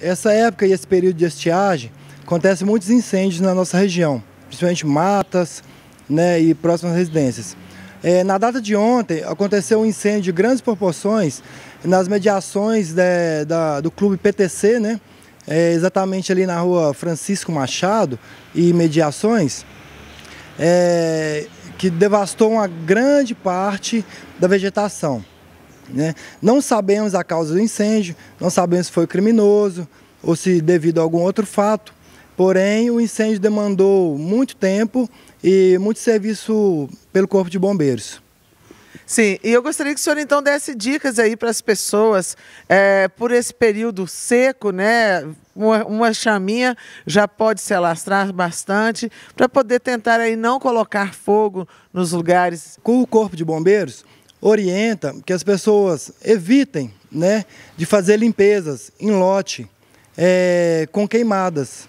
Essa época e esse período de estiagem, acontecem muitos incêndios na nossa região, principalmente matas né, e próximas residências. É, na data de ontem, aconteceu um incêndio de grandes proporções nas mediações de, da, do clube PTC, né, é, exatamente ali na rua Francisco Machado e Mediações, é, que devastou uma grande parte da vegetação. Né? Não sabemos a causa do incêndio, não sabemos se foi criminoso ou se devido a algum outro fato, porém o incêndio demandou muito tempo e muito serviço pelo Corpo de Bombeiros. Sim, e eu gostaria que o senhor então desse dicas aí para as pessoas é, por esse período seco, né? Uma, uma, chaminha já pode se alastrar bastante para poder tentar aí não colocar fogo nos lugares. Com o Corpo de Bombeiros, orienta que as pessoas evitem né, de fazer limpezas em lote é, com queimadas.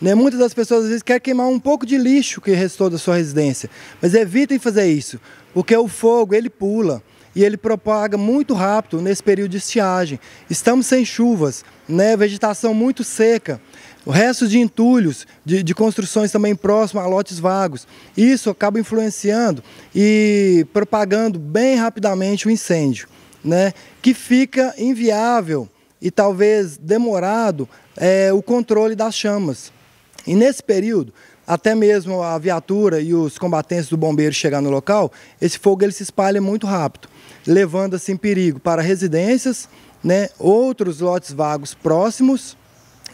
Né? Muitas das pessoas às vezes querem queimar um pouco de lixo que restou da sua residência, mas evitem fazer isso, porque o fogo ele pula e ele propaga muito rápido nesse período de estiagem. Estamos sem chuvas, né? vegetação muito seca. O resto de entulhos, de, de, construções também próximas a lotes vagos. Isso acaba influenciando e propagando bem rapidamente o incêndio, né? que fica inviável e talvez demorado é, o controle das chamas. E nesse período, até mesmo a viatura e os combatentes do bombeiro chegar no local, esse fogo ele se espalha muito rápido, levando assim perigo para residências, né, outros lotes vagos próximos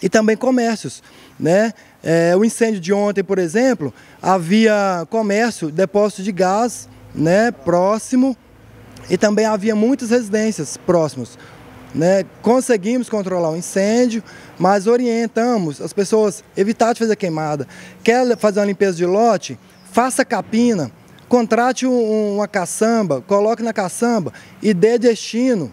e também comércios. Né? É, o incêndio de ontem, por exemplo, havia comércio, depósito de gás né, próximo e também havia muitas residências próximas. Né? Conseguimos controlar o incêndio, mas orientamos as pessoas a evitar de fazer queimada. Quer fazer uma limpeza de lote? Faça capina, contrate um, uma caçamba, coloque na caçamba e dê destino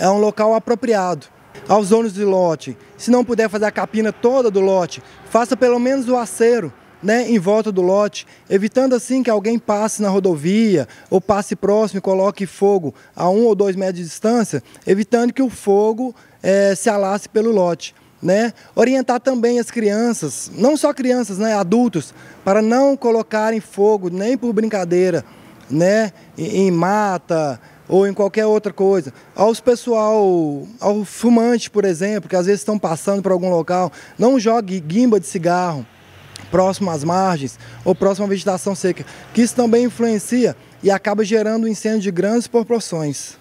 a um local apropriado aos donos de lote. Se não puder fazer a capina toda do lote, faça pelo menos o acero né, em volta do lote, evitando assim que alguém passe na rodovia ou passe próximo e coloque fogo a um ou dois metros de distância, evitando que o fogo é, se alasse pelo lote. Né? Orientar também as crianças, não só crianças, né, adultos, para não colocarem fogo nem por brincadeira, né, em, em mata, ou em qualquer outra coisa. Aos pessoal, ao fumante, por exemplo, que às vezes estão passando por algum local, não jogue guimba de cigarro próximo às margens ou próximo à vegetação seca, que isso também influencia e acaba gerando um incêndio de grandes proporções.